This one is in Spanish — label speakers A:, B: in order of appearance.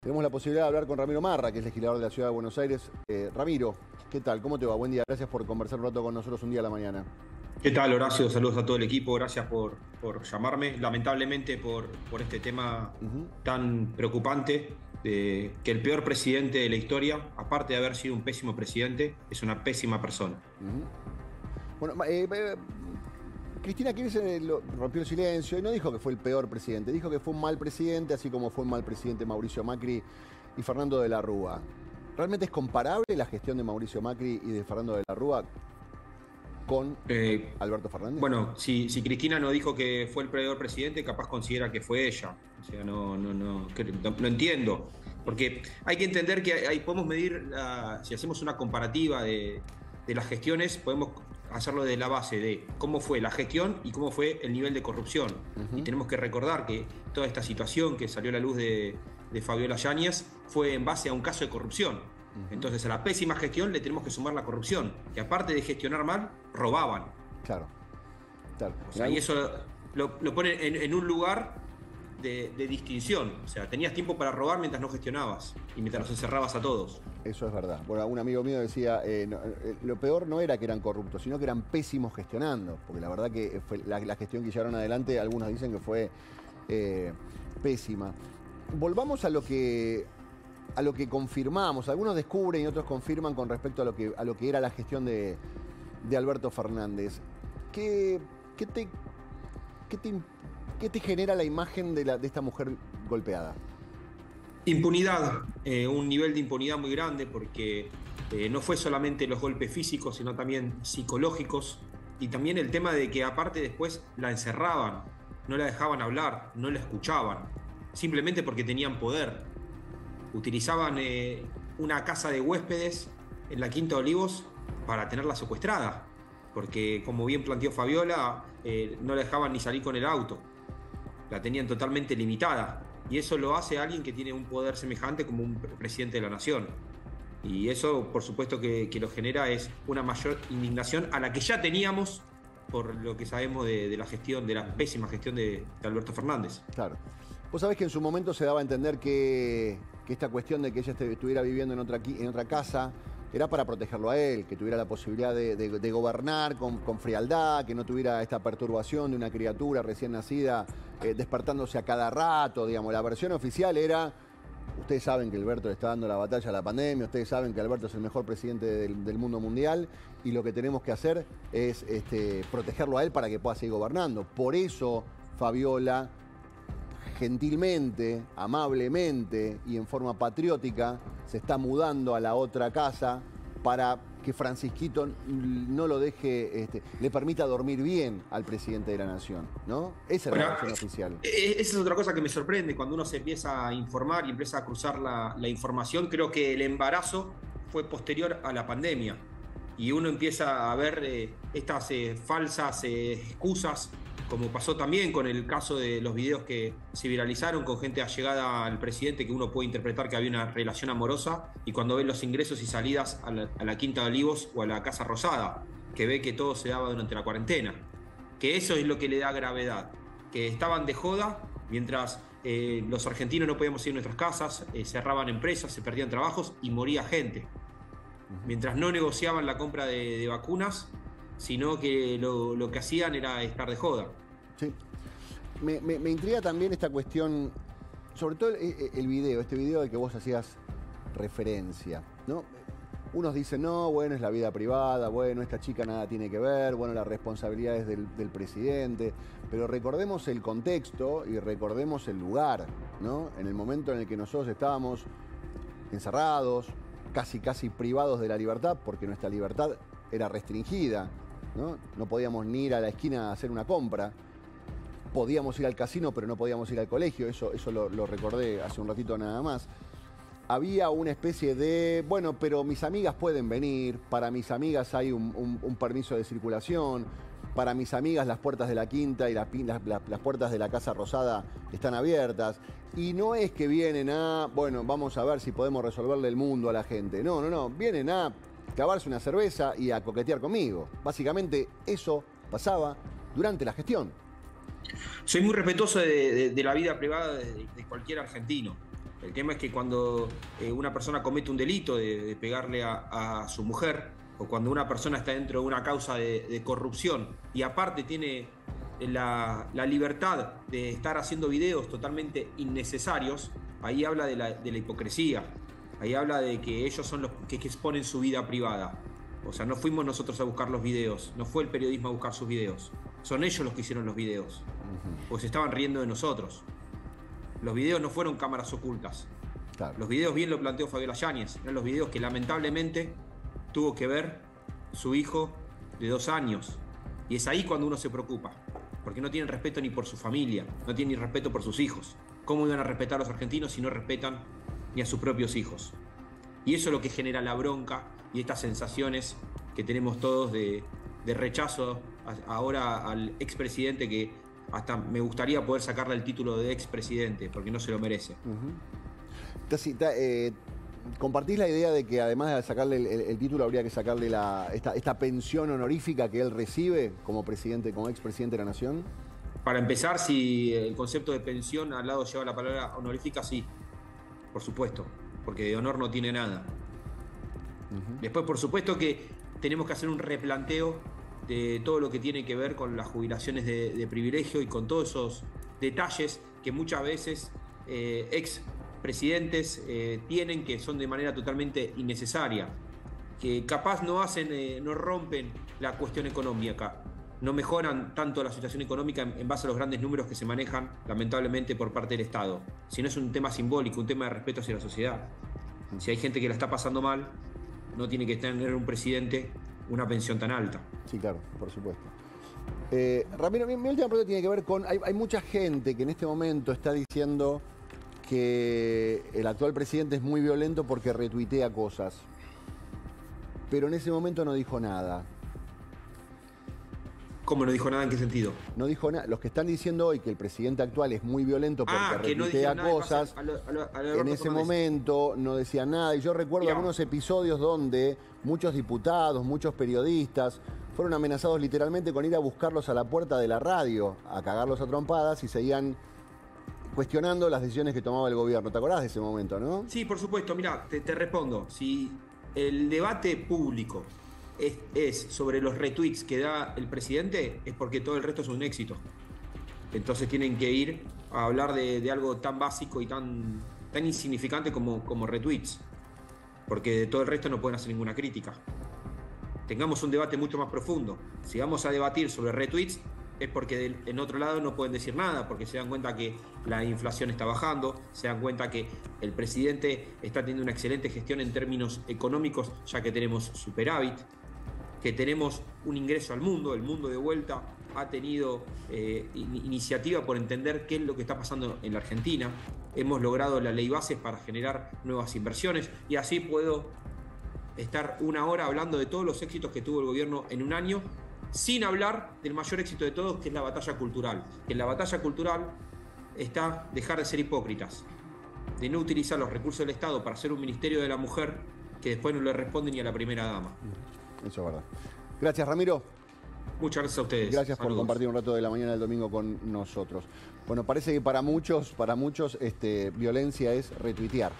A: Tenemos la posibilidad de hablar con Ramiro Marra, que es legislador de la Ciudad de Buenos Aires. Eh, Ramiro, ¿qué tal? ¿Cómo te va? Buen día. Gracias por conversar un rato con nosotros un día a la mañana.
B: ¿Qué tal, Horacio? Saludos a todo el equipo. Gracias por, por llamarme. Lamentablemente por, por este tema tan preocupante, de que el peor presidente de la historia, aparte de haber sido un pésimo presidente, es una pésima persona.
A: Bueno, eh, eh, Cristina Kirchner rompió el silencio y no dijo que fue el peor presidente, dijo que fue un mal presidente, así como fue un mal presidente Mauricio Macri y Fernando de la Rúa. ¿Realmente es comparable la gestión de Mauricio Macri y de Fernando de la Rúa con eh, Alberto Fernández?
B: Bueno, si, Cristina no dijo que fue el peor presidente, capaz considera que fue ella. O sea, no, no, no, no, entiendo. Porque hay que entender que ahí podemos medir, si hacemos una comparativa de, de las gestiones, podemos hacerlo desde la base de cómo fue la gestión y cómo fue el nivel de corrupción. Y tenemos que recordar que toda esta situación que salió a la luz de, Fabiola Yáñez fue en base a un caso de corrupción. Entonces a la pésima gestión le tenemos que sumar la corrupción, que aparte de gestionar mal, robaban.
A: Claro.
B: claro. y eso lo, lo pone en un lugar de, distinción. O sea, tenías tiempo para robar mientras no gestionabas y mientras los encerrabas a todos.
A: Eso es verdad. Bueno, un amigo mío decía, eh, eh, lo peor no era que eran corruptos, sino que eran pésimos gestionando. Porque la verdad que fue la, gestión que llevaron adelante, algunos dicen que fue eh, pésima. Volvamos a lo que a lo que confirmamos. Algunos descubren y otros confirman con respecto a lo que, a lo que era la gestión de, Alberto Fernández. ¿Qué, qué te, qué te ¿Qué te genera la imagen de, esta mujer golpeada?
B: Impunidad, eh, un nivel de impunidad muy grande porque eh, no fue solamente los golpes físicos, sino también psicológicos y también el tema de que aparte después la encerraban, no la dejaban hablar, no la escuchaban, simplemente porque tenían poder. Utilizaban eh, una casa de huéspedes en la Quinta de Olivos para tenerla secuestrada, porque como bien planteó Fabiola, no la dejaban ni salir con el auto la tenían totalmente limitada. Y eso lo hace alguien que tiene un poder semejante como un presidente de la nación. Y eso, por supuesto, que, lo genera es una mayor indignación a la que ya teníamos por lo que sabemos de, la gestión, de la pésima gestión de, Alberto Fernández.
A: Claro. Vos sabés que en su momento se daba a entender que, esta cuestión de que ella estuviera viviendo en otra, en otra casa, era para protegerlo a él, que tuviera la posibilidad de, gobernar con, frialdad, que no tuviera esta perturbación de una criatura recién nacida eh, despertándose a cada rato, digamos. La versión oficial era, ustedes saben que Alberto le está dando la batalla a la pandemia, ustedes saben que Alberto es el mejor presidente del, mundo mundial y lo que tenemos que hacer es este, protegerlo a él para que pueda seguir gobernando. Por eso Fabiola gentilmente, amablemente y en forma patriótica se está mudando a la otra casa para que Francisquito no lo deje, este, le permita dormir bien al presidente de la nación, ¿no? Esa es la versión oficial.
B: Eh, eh, esa es otra cosa que me sorprende cuando uno se empieza a informar y empieza a cruzar la, información. Creo que el embarazo fue posterior a la pandemia y uno empieza a ver eh, estas falsas excusas como pasó también con el caso de los videos que se viralizaron con gente allegada al presidente, que uno puede interpretar que había una relación amorosa, y cuando ve los ingresos y salidas a la, Quinta de Olivos o a la Casa Rosada, que ve que todo se daba durante la cuarentena. Que eso es lo que le da gravedad, que estaban de joda mientras eh, los argentinos no podíamos ir a nuestras casas, eh, cerraban empresas, se perdían trabajos y moría gente. Mientras no negociaban la compra de vacunas, sino que lo, que hacían era estar de joda.
A: Sí. Me, intriga también esta cuestión, sobre todo el, video, este video de que vos hacías referencia, ¿no? Unos dicen, no, bueno, es la vida privada, bueno, esta chica nada tiene que ver, bueno, la responsabilidad es del, del presidente, pero recordemos el contexto y recordemos el lugar, ¿no? En el momento en el que nosotros estábamos encerrados, casi, casi privados de la libertad, porque nuestra libertad era restringida, ¿no? podíamos ni ir a la esquina a hacer una compra. Podíamos ir al casino, pero no podíamos ir al colegio. Eso, eso lo, recordé hace un ratito nada más. Había una especie de, bueno, pero mis amigas pueden venir, para mis amigas hay un, permiso de circulación, para mis amigas las puertas de la quinta y las, las, puertas de la Casa Rosada están abiertas. Y no es que vienen a, bueno, vamos a ver si podemos resolverle el mundo a la gente. No, no, no. Vienen a clavarse una cerveza y a coquetear conmigo. Básicamente eso pasaba durante la gestión.
B: Soy muy respetuoso de, la vida privada de, cualquier argentino. El tema es que cuando eh, una persona comete un delito de, pegarle a, su mujer, o cuando una persona está dentro de una causa de, corrupción y aparte tiene la, libertad de estar haciendo videos totalmente innecesarios, ahí habla de la, hipocresía, ahí habla de que ellos son los que, exponen su vida privada. O sea, no fuimos nosotros a buscar los videos, no fue el periodismo a buscar sus videos, son ellos los que hicieron los videos, pues estaban riendo de nosotros. Los videos no fueron cámaras ocultas. Los videos bien lo planteó Fabiola Yáñez, eran los videos que lamentablemente tuvo que ver su hijo de dos años. Y es ahí cuando uno se preocupa, porque no tienen respeto ni por su familia, no tienen ni respeto por sus hijos. ¿Cómo iban a respetar a los argentinos si no respetan ni a sus propios hijos? Y eso es lo que genera la bronca y estas sensaciones que tenemos todos de, rechazo ahora al expresidente que hasta me gustaría poder sacarle el título de expresidente, porque no se lo merece.
A: Eh, ¿Compartís la idea de que además de sacarle el, título habría que sacarle esta, pensión honorífica que él recibe como presidente, como expresidente de la Nación?
B: Para empezar, si el concepto de pensión al lado lleva la palabra honorífica, sí, por supuesto, porque de honor no tiene nada. Después, por supuesto que tenemos que hacer un replanteo de todo lo que tiene que ver con las jubilaciones de, privilegio y con todos esos detalles que muchas veces eh, ex presidentes eh, tienen que son de manera totalmente innecesaria, que capaz no hacen, eh, no rompen la cuestión económica, no mejoran tanto la situación económica en, base a los grandes números que se manejan lamentablemente por parte del Estado, sino es un tema simbólico, un tema de respeto hacia la sociedad. Si hay gente que la está pasando mal, no tiene que tener un presidente una pensión tan alta.
A: Sí, claro, por supuesto. Eh, Ramiro, mi, última pregunta tiene que ver con, hay, mucha gente que en este momento está diciendo que el actual presidente es muy violento porque retuitea cosas, pero en ese momento no dijo nada.
B: ¿Cómo no dijo nada? ¿En qué sentido?
A: No dijo nada. Los que están diciendo hoy que el presidente actual es muy violento porque ah, cosas, en ese momento no decía nada. Y yo recuerdo algunos episodios donde muchos diputados, muchos periodistas fueron amenazados literalmente con ir a buscarlos a la puerta de la radio, a cagarlos a trompadas y seguían cuestionando las decisiones que tomaba el gobierno. ¿Te acordás de ese momento, no?
B: Sí, por supuesto. Mira, te, te respondo. Si el debate público es, sobre los retweets que da el presidente, es porque todo el resto es un éxito. Entonces tienen que ir a hablar de, algo tan básico y tan, tan insignificante como, como retweets, porque de todo el resto no pueden hacer ninguna crítica. Tengamos un debate mucho más profundo. Si vamos a debatir sobre retweets, es porque en otro lado no pueden decir nada, porque se dan cuenta que la inflación está bajando, se dan cuenta que el presidente está teniendo una excelente gestión en términos económicos, ya que tenemos superávit, que tenemos un ingreso al mundo, el mundo de vuelta ha tenido eh, iniciativa por entender qué es lo que está pasando en la Argentina. Hemos logrado la ley base para generar nuevas inversiones y así puedo estar una hora hablando de todos los éxitos que tuvo el gobierno en un año, sin hablar del mayor éxito de todos, que es la batalla cultural. en la batalla cultural está dejar de ser hipócritas, de no utilizar los recursos del Estado para hacer un ministerio de la mujer que después no le responde ni a la primera dama.
A: Eso es verdad. Gracias, Ramiro.
B: Muchas gracias a ustedes.
A: Gracias por compartir un rato de la mañana del domingo con nosotros. Bueno, parece que para muchos, para muchos, este, violencia es retuitear.